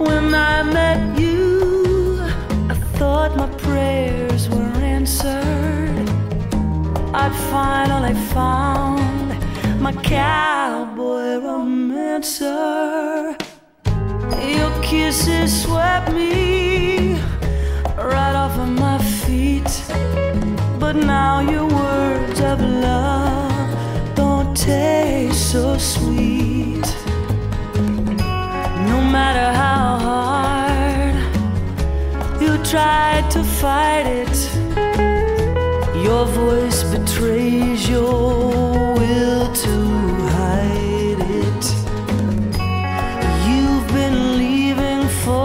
When I met you, I thought my prayers were answered. I'd finally found my cowboy romancer. Your kisses swept me right off of my feet. But now your words of love don't taste so sweet. Tried to fight it, your voice